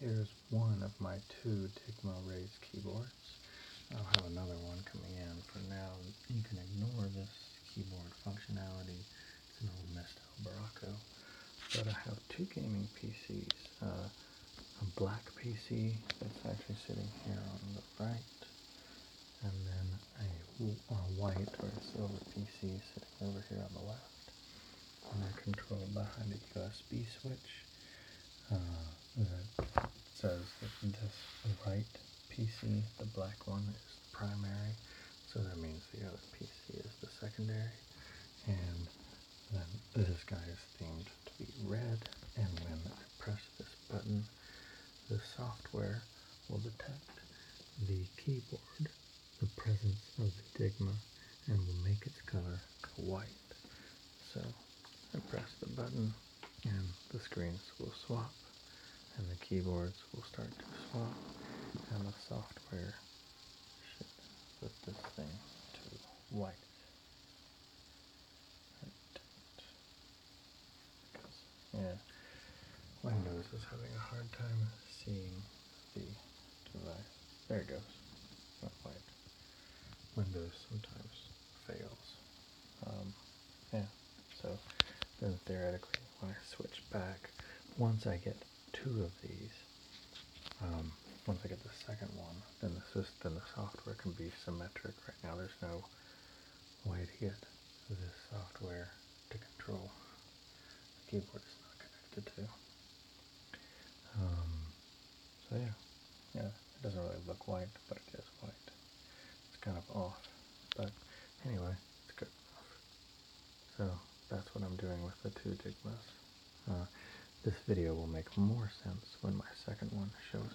here's one of my two Dygma Raise keyboards. I'll have another one coming in. For now, you can ignore this keyboard functionality. It's an old Mistel Barocco. But I have two gaming PCs. Uh, a black PC that's actually sitting here on the right, and then a, a white or a silver PC sitting over here on the left. And they're controlled behind a USB switch uh, says that this right PC, the black one, is the primary, so that means the other PC is the secondary, and then this guy is themed to be red, and when I press this button, the software will detect the keyboard, the presence of the Dygma, and will make its color go white. So I press the button and the screens will swap and the keyboards will start to swap and the software should put this thing to white. yeah, Windows is having a hard time seeing the device. There it goes. Not white. Windows sometimes fails. Um, yeah, so then theoretically, when I switch back, once I get two of these, um, once I get the second one, then the system, the software can be symmetric. Right now, there's no way to get this software to control the keyboard is not connected to. Um, so yeah, yeah, it doesn't really look white, but it is white. It's kind of off, but anyway, it's good. So that's what I'm doing with the two Dygmas. Uh, this video will make more sense when my second one shows